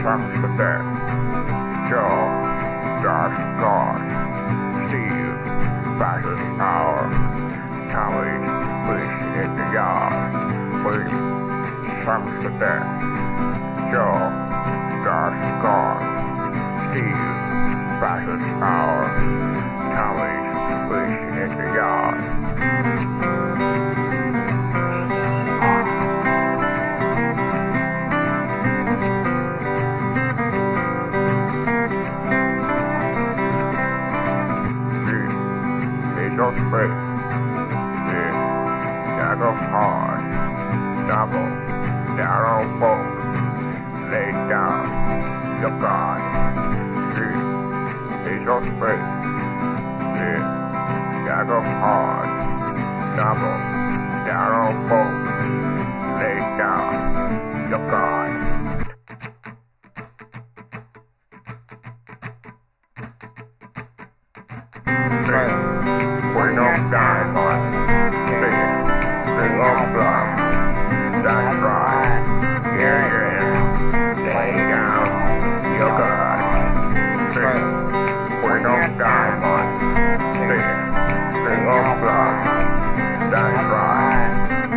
Sunspect, Joe, Josh God, Steve, Battle Power, Tommy, fish in the Yard, Police, Sunspect, Joe, Josh God, Steve, Battle Power, your space. Yeah, Shadow hard. Double. Narrow boat. Lay down. Your God. Yeah, it's your space. Yeah, Shadow hard. Double. Narrow boat. But see, we love blood. That's right. Here you is. Lay down. You're good. We don't die, but see, we love blood. That's right.